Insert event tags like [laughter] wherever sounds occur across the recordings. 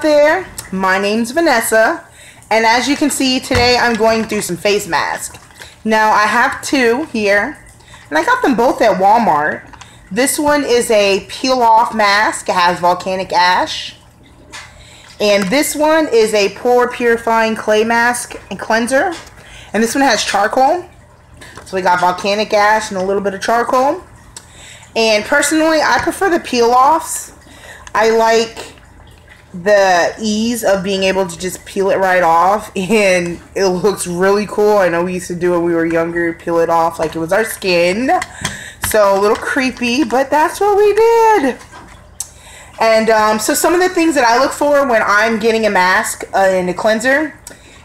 there my name's Vanessa and as you can see today I'm going through some face masks. Now I have two here and I got them both at Walmart. This one is a peel off mask. It has volcanic ash. And this one is a pore purifying clay mask and cleanser. And this one has charcoal. So we got volcanic ash and a little bit of charcoal. And personally I prefer the peel offs I like the ease of being able to just peel it right off [laughs] and it looks really cool. I know we used to do it when we were younger, peel it off like it was our skin. So a little creepy, but that's what we did. And um, so some of the things that I look for when I'm getting a mask uh, and a cleanser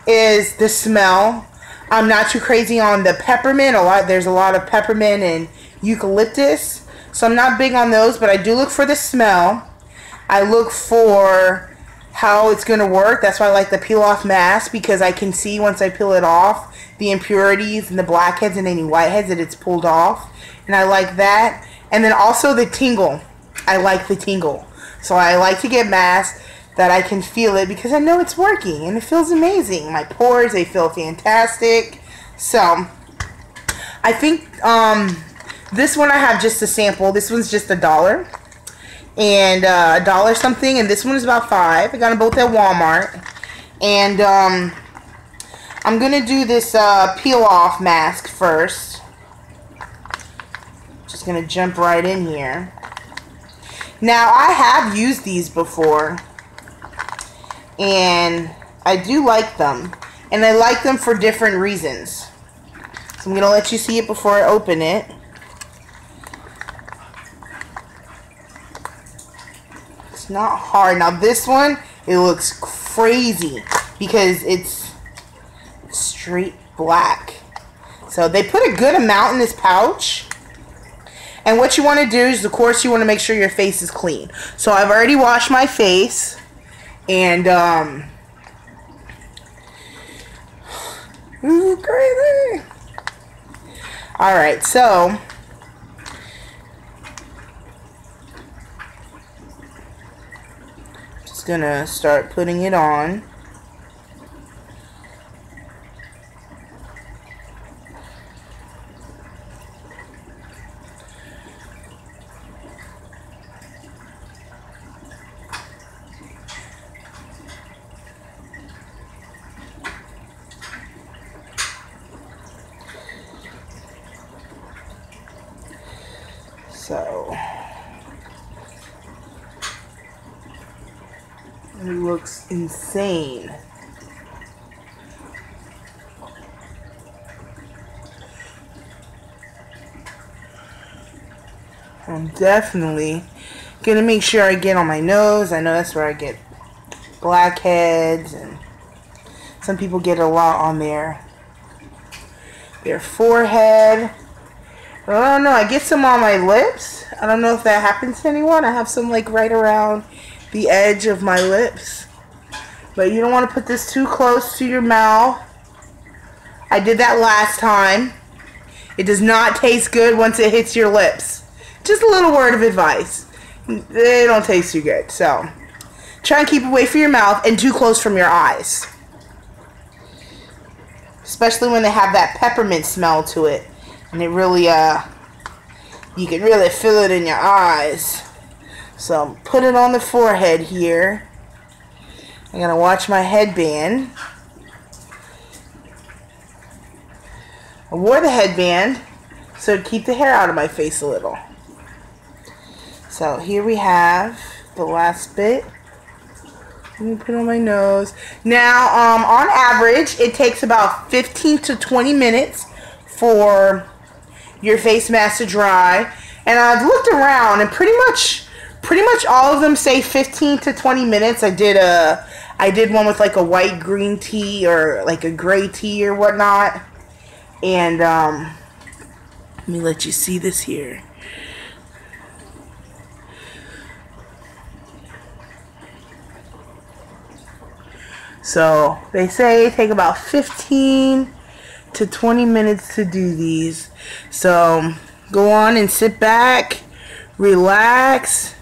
is the smell. I'm not too crazy on the peppermint. A lot there's a lot of peppermint and eucalyptus. So I'm not big on those, but I do look for the smell. I look for how it's going to work. That's why I like the peel off mask because I can see once I peel it off the impurities and the blackheads and any whiteheads that it's pulled off. And I like that. And then also the tingle. I like the tingle. So I like to get masks that I can feel it because I know it's working and it feels amazing. My pores, they feel fantastic. So I think um, this one I have just a sample. This one's just a dollar and uh, a dollar something, and this one is about five. I got them both at Walmart, and um, I'm gonna do this uh, peel off mask first. Just gonna jump right in here. Now I have used these before, and I do like them, and I like them for different reasons. So I'm gonna let you see it before I open it. It's not hard. Now this one, it looks crazy because it's straight black. So they put a good amount in this pouch. And what you want to do is, of course, you want to make sure your face is clean. So I've already washed my face. And, um... Ooh, crazy! Alright, so... gonna start putting it on. So It looks insane. I'm definitely gonna make sure I get on my nose. I know that's where I get blackheads and some people get a lot on their their forehead. I don't know, I get some on my lips. I don't know if that happens to anyone. I have some like right around the edge of my lips. But you don't want to put this too close to your mouth. I did that last time. It does not taste good once it hits your lips. Just a little word of advice. They don't taste too good. So, try and keep away from your mouth and too close from your eyes. Especially when they have that peppermint smell to it. And it really, uh, you can really feel it in your eyes. So put it on the forehead here. I'm going to watch my headband. I wore the headband so to keep the hair out of my face a little. So here we have the last bit. Let me put on my nose. Now, um, on average, it takes about 15 to 20 minutes for your face mask to dry. And I've looked around and pretty much pretty much all of them say 15 to 20 minutes. I did a I did one with like a white green tea or like a gray tea or whatnot. And um let me let you see this here. So they say take about 15 to 20 minutes to do these. So go on and sit back, relax,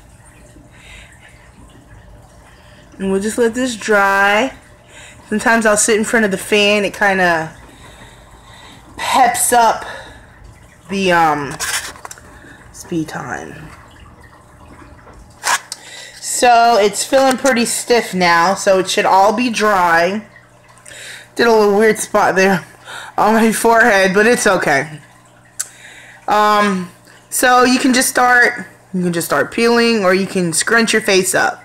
And we'll just let this dry. Sometimes I'll sit in front of the fan. It kind of peps up the um, speed time. So it's feeling pretty stiff now, so it should all be dry. Did a little weird spot there [laughs] on my forehead, but it's okay. Um, so you can just start, you can just start peeling or you can scrunch your face up.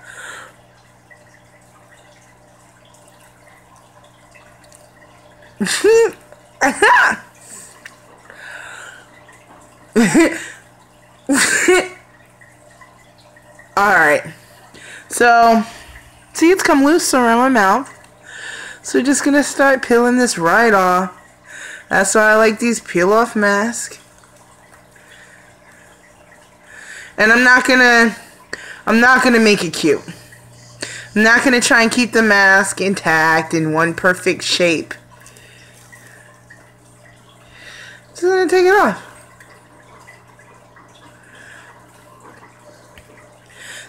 [laughs] Alright. So, see it's come loose around my mouth. So just gonna start peeling this right off. That's why I like these peel off masks. And I'm not gonna I'm not gonna make it cute. I'm not gonna try and keep the mask intact in one perfect shape. Just gonna take it off.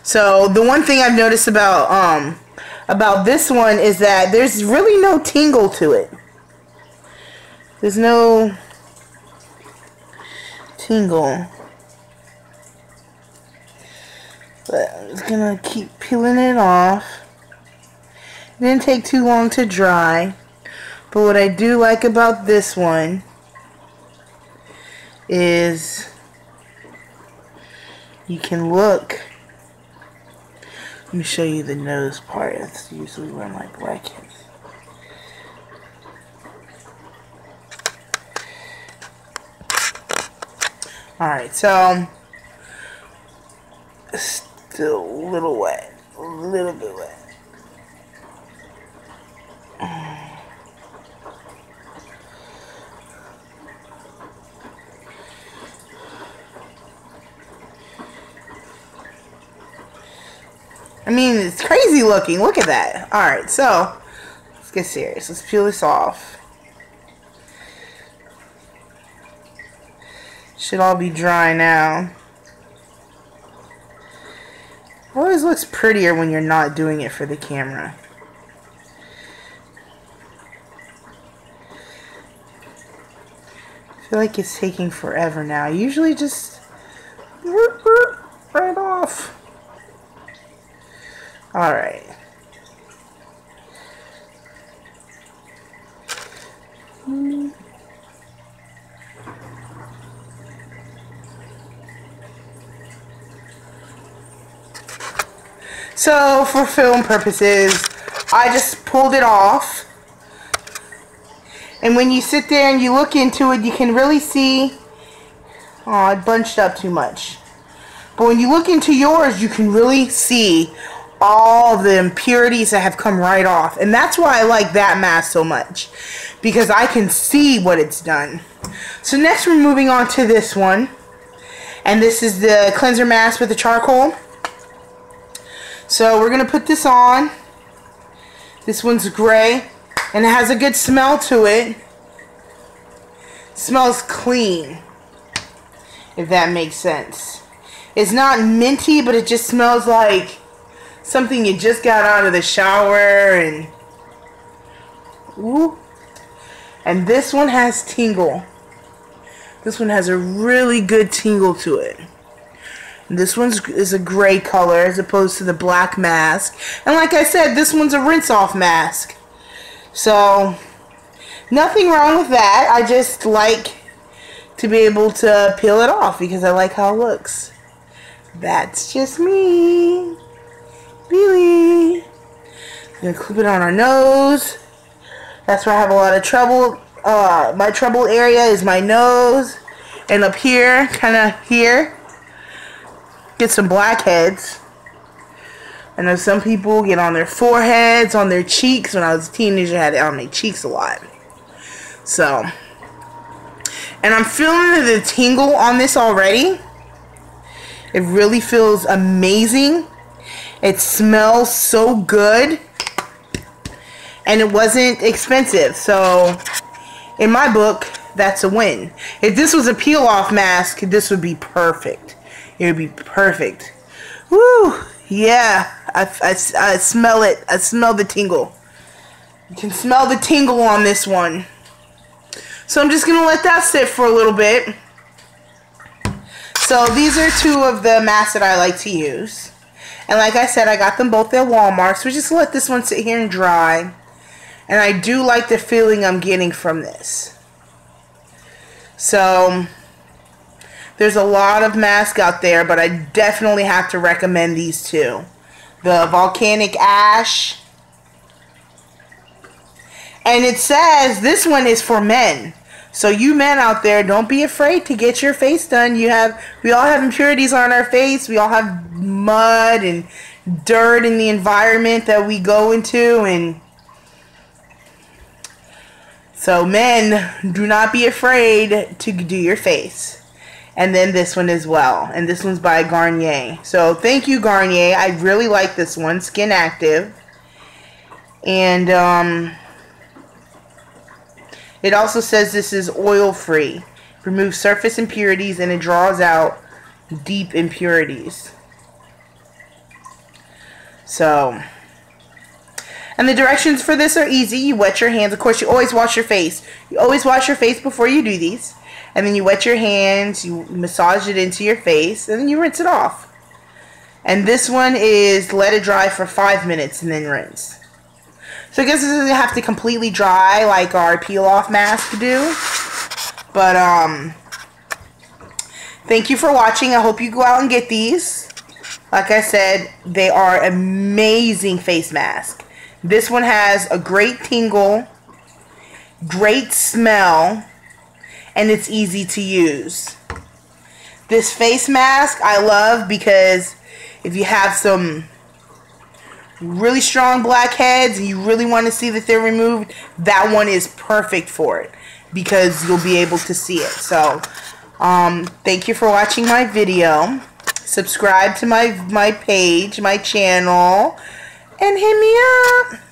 So the one thing I've noticed about um about this one is that there's really no tingle to it. There's no tingle. But I'm just gonna keep peeling it off. It didn't take too long to dry. But what I do like about this one is you can look let me show you the nose part. That's usually where my black is. Alright, so still a little wet. A little bit wet. I mean, it's crazy looking. Look at that. Alright, so let's get serious. Let's peel this off. Should all be dry now. Always looks prettier when you're not doing it for the camera. I feel like it's taking forever now. Usually just right off. Alright. So, for film purposes, I just pulled it off. And when you sit there and you look into it, you can really see... Oh, it bunched up too much. But when you look into yours, you can really see all the impurities that have come right off. And that's why I like that mask so much. Because I can see what it's done. So next we're moving on to this one. And this is the cleanser mask with the charcoal. So we're going to put this on. This one's gray. And it has a good smell to it. smells clean. If that makes sense. It's not minty, but it just smells like something you just got out of the shower and ooh. And this one has tingle. This one has a really good tingle to it. This one's is a gray color as opposed to the black mask. And like I said, this one's a rinse off mask. So, nothing wrong with that. I just like to be able to peel it off because I like how it looks. That's just me. Gonna clip it on our nose. That's where I have a lot of trouble. Uh, my trouble area is my nose. And up here, kind of here, get some blackheads. I know some people get on their foreheads, on their cheeks. When I was a teenager, I had it on my cheeks a lot. So, and I'm feeling the tingle on this already. It really feels amazing. It smells so good. And it wasn't expensive. So, in my book, that's a win. If this was a peel-off mask, this would be perfect. It would be perfect. Woo! Yeah, I, I, I smell it. I smell the tingle. You can smell the tingle on this one. So I'm just going to let that sit for a little bit. So these are two of the masks that I like to use. And like I said, I got them both at Walmart. So we just let this one sit here and dry. And I do like the feeling I'm getting from this. So there's a lot of masks out there, but I definitely have to recommend these two. The Volcanic Ash. And it says this one is for men. So you men out there, don't be afraid to get your face done. You have we all have impurities on our face. We all have mud and dirt in the environment that we go into and so men, do not be afraid to do your face. And then this one as well. And this one's by Garnier. So thank you Garnier. I really like this one, Skin Active. And um it also says this is oil free. Removes surface impurities and it draws out deep impurities. So, and the directions for this are easy. You wet your hands. Of course, you always wash your face. You always wash your face before you do these. And then you wet your hands, you massage it into your face, and then you rinse it off. And this one is let it dry for five minutes and then rinse. So I guess this doesn't have to completely dry like our peel off mask do. But um thank you for watching. I hope you go out and get these. Like I said, they are amazing face mask. This one has a great tingle, great smell, and it's easy to use. This face mask I love because if you have some really strong blackheads and you really want to see that they're removed, that one is perfect for it because you'll be able to see it. So, um, thank you for watching my video. Subscribe to my, my page, my channel, and hit me up.